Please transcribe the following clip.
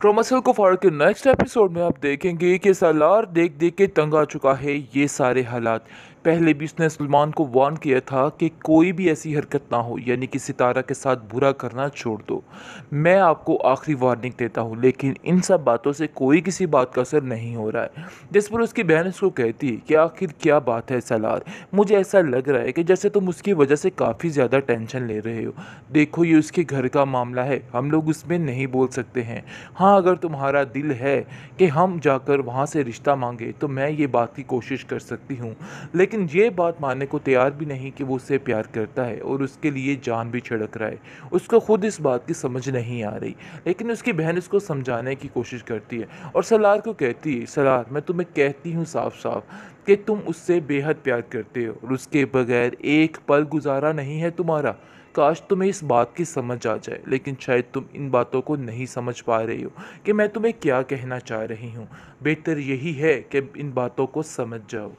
ट्रोमासेल को फाड़ के नेक्स्ट एपिसोड में आप देखेंगे कि सलार देख देख के तंग आ चुका है ये सारे हालात। पहले भी उसने सलमान को वार्न किया था कि कोई भी ऐसी हरकत ना हो, यानी कि सितारा के साथ बुरा करना छोड़ दो। मैं आपको आखिरी वार्निंग देता हूँ, लेकिन इन सब बातों से कोई किसी बात का असर नहीं हो रहा है। जिस पर उसकी बहन उसको कहती है कि आखिर क्या बात है सलार? मुझे ऐसा लग रहा है कि जैसे तुम उसकी वजह से काफ़ी ज़्यादा टेंशन ले रहे हो। देखो, ये उसके घर का मामला है, हम लोग उसमें नहीं बोल सकते हैं। हाँ अगर तुम्हारा दिल है कि हम जाकर वहाँ से रिश्ता मांगे तो मैं ये बात की कोशिश कर सकती हूँ। लेकिन लेकिन ये बात मानने को तैयार भी नहीं कि वो उससे प्यार करता है और उसके लिए जान भी छिड़क रहा है। उसको खुद इस बात की समझ नहीं आ रही, लेकिन उसकी बहन उसको समझाने की कोशिश करती है और सलार को कहती है, सलार, मैं तुम्हें कहती हूँ साफ़ साफ़ कि तुम उससे बेहद प्यार करते हो और उसके बगैर एक पल गुजारा नहीं है तुम्हारा। काश तुम्हें इस बात की समझ आ जाए, लेकिन शायद तुम इन बातों को नहीं समझ पा रही हो कि मैं तुम्हें क्या कहना चाह रही हूँ। बेहतर यही है कि इन बातों को समझ जाओ।